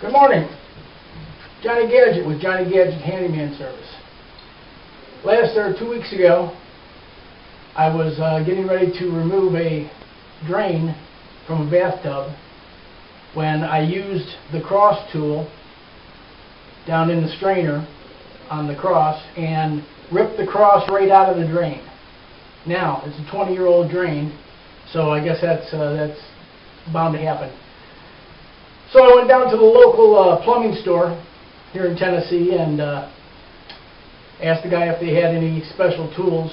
Good morning. Johnny Gadget with Johnny Gadget Handyman Service. Last or two weeks ago, I was uh, getting ready to remove a drain from a bathtub when I used the cross tool down in the strainer on the cross and ripped the cross right out of the drain. Now, it's a 20 year old drain, so I guess that's, uh, that's bound to happen. So I went down to the local uh, plumbing store here in Tennessee and uh, asked the guy if they had any special tools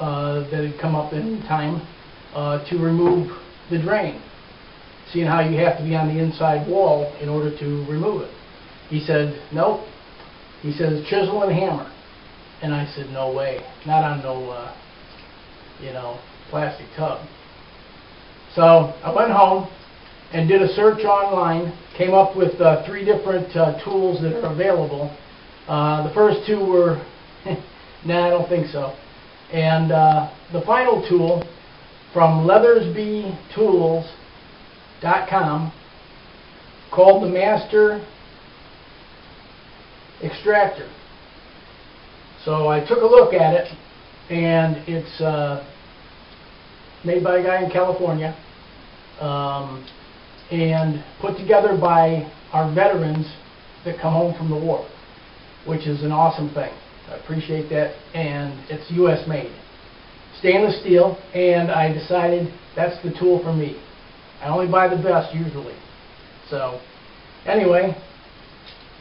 uh, that had come up in time uh, to remove the drain. Seeing how you have to be on the inside wall in order to remove it. He said, nope. He says, chisel and hammer. And I said, no way. Not on no, uh, you know, plastic tub. So I went home, and did a search online, came up with uh, three different uh, tools that are available. Uh, the first two were, nah, I don't think so. And uh, the final tool from leathersbytools.com called the Master Extractor. So I took a look at it, and it's uh, made by a guy in California. Um, and put together by our veterans that come home from the war, which is an awesome thing. I appreciate that, and it's U.S. made. Stainless steel, and I decided that's the tool for me. I only buy the best usually. So, anyway,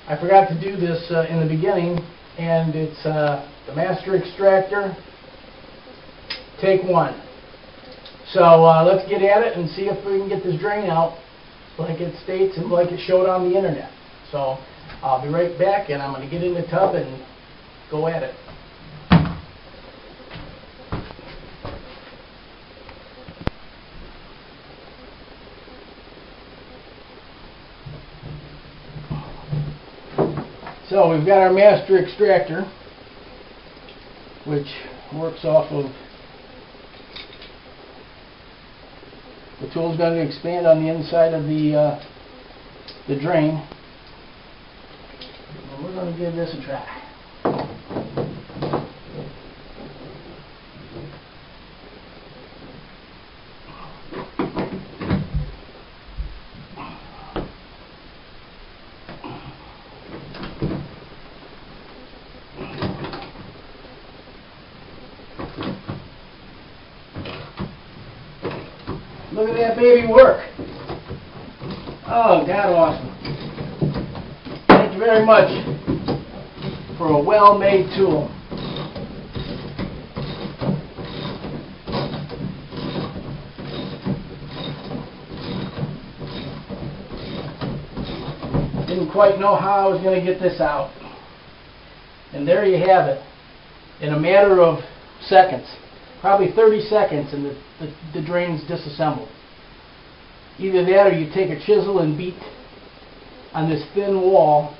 I forgot to do this uh, in the beginning, and it's uh, the Master Extractor, take one. So uh, let's get at it and see if we can get this drain out like it states and like it showed on the internet. So I'll be right back and I'm going to get in the tub and go at it. So we've got our master extractor, which works off of The tool's going to expand on the inside of the uh, the drain. We're going to give this a try. Look at that baby work. Oh, God, awesome. Thank you very much for a well-made tool. Didn't quite know how I was going to get this out. And there you have it. In a matter of seconds probably 30 seconds and the, the, the drain's disassembled. Either that or you take a chisel and beat on this thin wall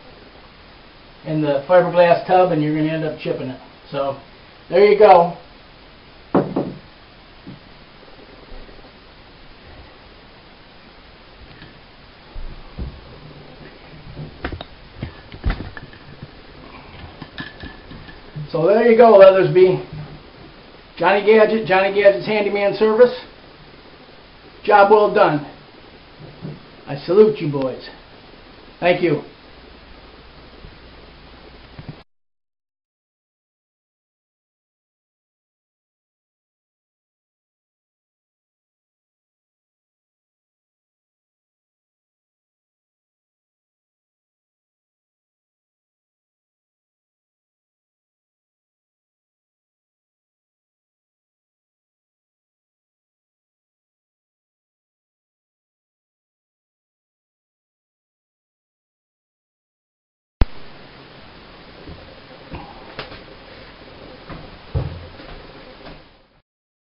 in the fiberglass tub and you're going to end up chipping it. So there you go. So there you go, Leathersby. Johnny Gadget, Johnny Gadget's Handyman Service. Job well done. I salute you boys. Thank you.